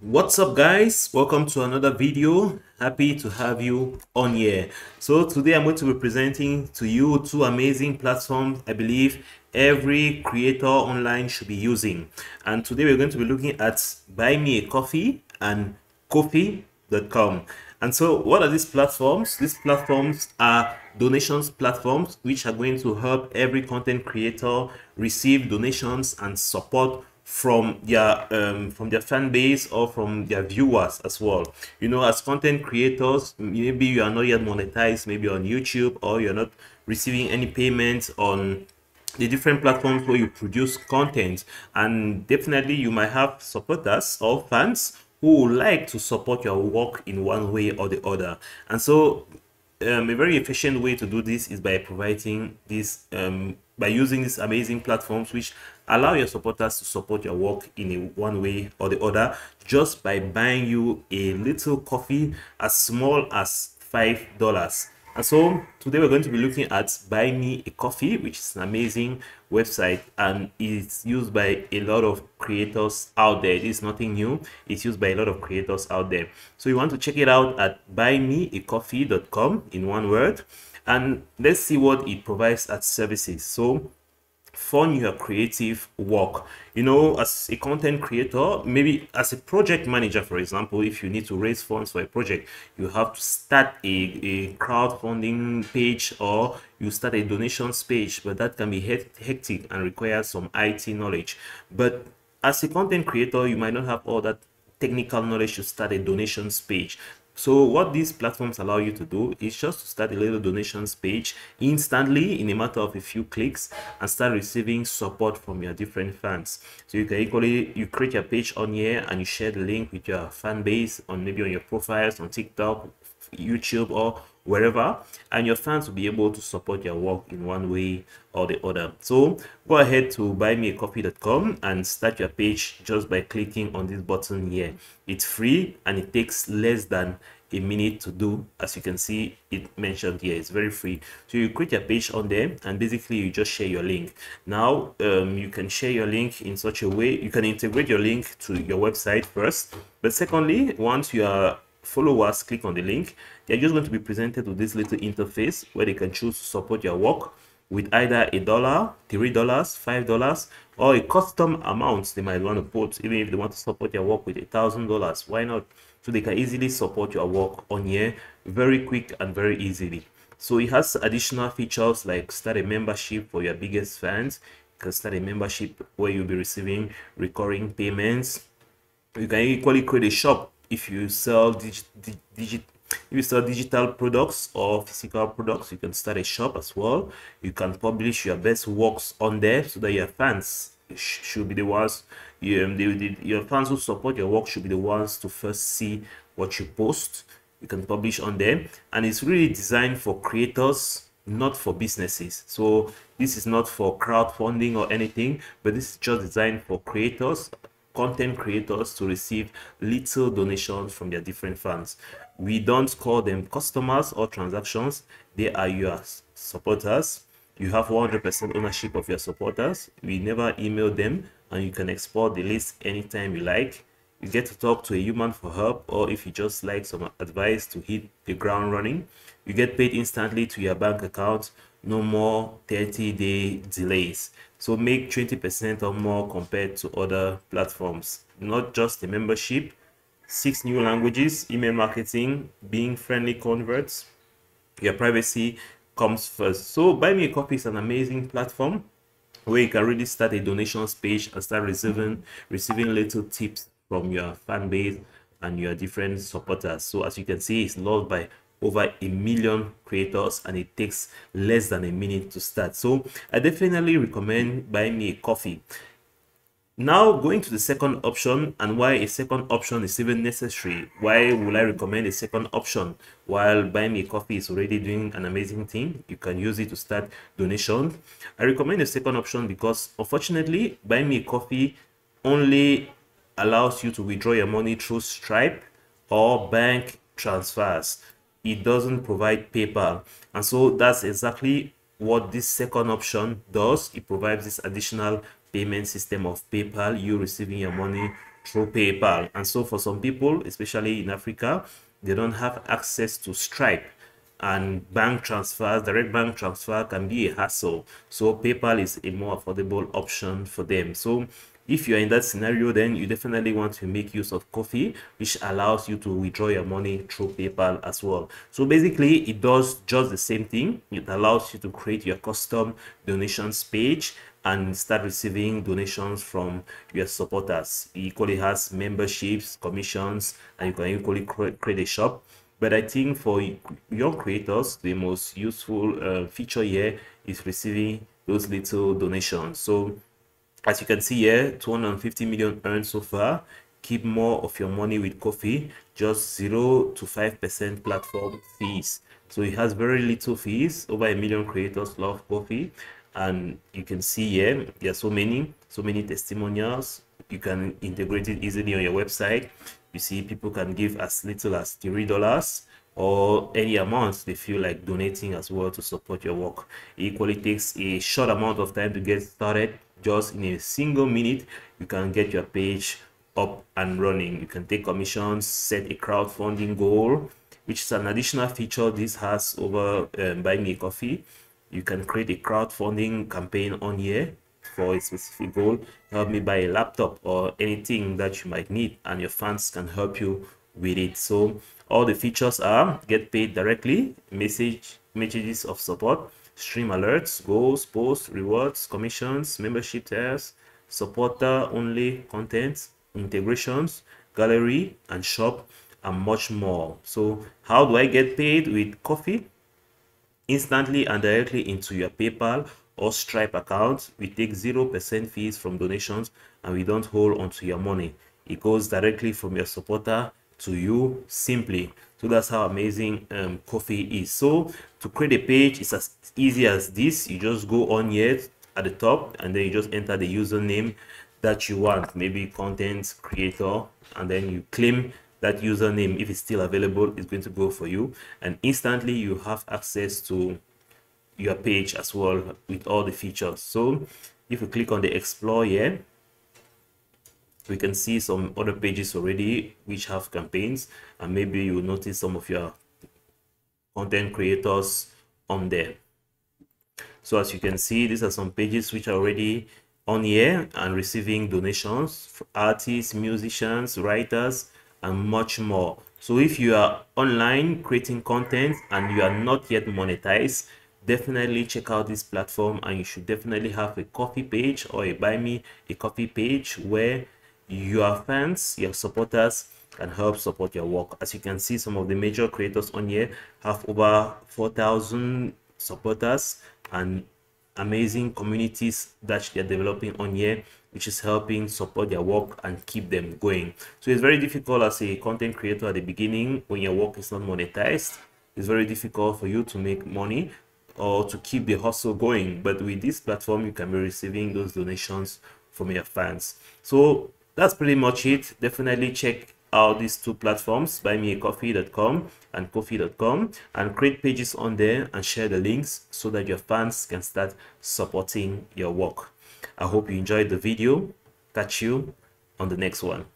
what's up guys? Welcome to another video. Happy to have you on here. So today i'm going to be presenting to you two amazing platforms i believe every creator online should be using. And today we're going to be looking at buy me a coffee and ko-fi.com and so what are these platforms? These platforms are donations platforms which are going to help every content creator receive donations and support from their um, from their fan base or from their viewers as well. You know as content creators maybe you are not yet monetized maybe on youtube or you're not receiving any payments on the different platforms where you produce content. And definitely you might have supporters or fans who would like to support your work in one way or the other. And so um, a very efficient way to do this is by providing this um, by using these amazing platforms which allow your supporters to support your work in a one way or the other just by buying you a little coffee as small as five dollars. And so today we're going to be looking at buy me a coffee which is an amazing website and it's used by a lot of creators out there. It is nothing new. It's used by a lot of creators out there. So you want to check it out at buymeacoffee.com in one word and let's see what it provides as services. So fund your creative work. You know as a content creator maybe as a project manager for example if you need to raise funds for a project you have to start a, a crowdfunding page or you start a donations page but that can be hectic and requires some it knowledge. But as a content creator you might not have all that technical knowledge to start a donations page so what these platforms allow you to do is just to start a little donations page instantly in a matter of a few clicks and start receiving support from your different fans. So you can equally, you create your page on here and you share the link with your fan base on maybe on your profiles on TikTok, YouTube or wherever and your fans will be able to support your work in one way or the other. So go ahead to buymeacoffee.com and start your page just by clicking on this button here. It's free and it takes less than a minute to do. As you can see it mentioned here it's very free. So you create your page on there and basically you just share your link. Now um, you can share your link in such a way you can integrate your link to your website first. But secondly once you are followers click on the link they're just going to be presented with this little interface where they can choose to support your work with either a dollar three dollars five dollars or a custom amount they might want to put even if they want to support your work with a thousand dollars why not? So they can easily support your work on here very quick and very easily. So it has additional features like start a membership for your biggest fans. You can start a membership where you'll be receiving recurring payments. You can equally create a shop if you sell digit if you sell digital products or physical products you can start a shop as well. You can publish your best works on there so that your fans should be the ones you, um, your fans who support your work should be the ones to first see what you post. You can publish on there. And it's really designed for creators not for businesses. So this is not for crowdfunding or anything but this is just designed for creators content creators to receive little donations from their different fans. We don't call them customers or transactions. They are your supporters. You have 100% ownership of your supporters. We never email them and you can export the list anytime you like. You get to talk to a human for help or if you just like some advice to hit the ground running. You get paid instantly to your bank account. No more 30 day delays. So make 20% or more compared to other platforms. Not just a membership six new languages email marketing being friendly converts your privacy comes first. So buy me a coffee is an amazing platform where you can really start a donations page and start receiving receiving little tips from your fan base and your different supporters. So as you can see it's loved by over a million creators and it takes less than a minute to start. So i definitely recommend buying me a coffee. Now going to the second option and why a second option is even necessary. Why will i recommend a second option? While buying me a coffee is already doing an amazing thing you can use it to start donation i recommend a second option because unfortunately buying me a coffee only allows you to withdraw your money through stripe or bank transfers it doesn't provide PayPal. And so that's exactly what this second option does. It provides this additional payment system of PayPal, you receiving your money through PayPal. And so for some people, especially in Africa, they don't have access to Stripe and bank transfers, direct bank transfer can be a hassle. So PayPal is a more affordable option for them. So if you're in that scenario, then you definitely want to make use of Ko-fi, which allows you to withdraw your money through PayPal as well. So basically, it does just the same thing. It allows you to create your custom donations page and start receiving donations from your supporters. It equally has memberships, commissions, and you can equally create a shop but I think for young creators, the most useful uh, feature here is receiving those little donations. So as you can see here, 250 million earned so far. Keep more of your money with Ko-fi, just 0 to 5% platform fees. So it has very little fees. Over a million creators love Ko-fi. And you can see here, there are so many, so many testimonials. You can integrate it easily on your website you see people can give as little as three dollars or any amount they feel like donating as well to support your work it equally takes a short amount of time to get started just in a single minute you can get your page up and running. You can take commissions set a crowdfunding goal which is an additional feature. This has over um, buy me a coffee. You can create a crowdfunding campaign on here for a specific goal. Help me buy a laptop or anything that you might need and your fans can help you with it. So all the features are get paid directly message messages of support stream alerts goals posts rewards commissions membership tiers supporter only content integrations gallery and shop and much more. So how do i get paid with Ko-fi instantly and directly into your paypal or Stripe account, we take 0% fees from donations and we don't hold onto your money. It goes directly from your supporter to you simply. So that's how amazing um, Ko-fi is. So to create a page, it's as easy as this. You just go on here at the top and then you just enter the username that you want. Maybe content creator and then you claim that username if it's still available is going to go for you and instantly you have access to your page as well with all the features so if you click on the explore here we can see some other pages already which have campaigns and maybe you will notice some of your content creators on there. So as you can see these are some pages which are already on here and receiving donations for artists musicians writers and much more. So if you are online creating content and you are not yet monetized definitely check out this platform and you should definitely have a Ko-fi page or a buy me a coffee page where your fans your supporters can help support your work. As you can see some of the major creators on here have over 4,000 supporters and amazing communities that they're developing on here which is helping support their work and keep them going. So it's very difficult as a content creator at the beginning when your work is not monetized. It's very difficult for you to make money or to keep the hustle going. But with this platform you can be receiving those donations from your fans. So that's pretty much it. Definitely check out these two platforms buymeacoffee.com and ko-fi.com and create pages on there and share the links so that your fans can start supporting your work. I hope you enjoyed the video. Catch you on the next one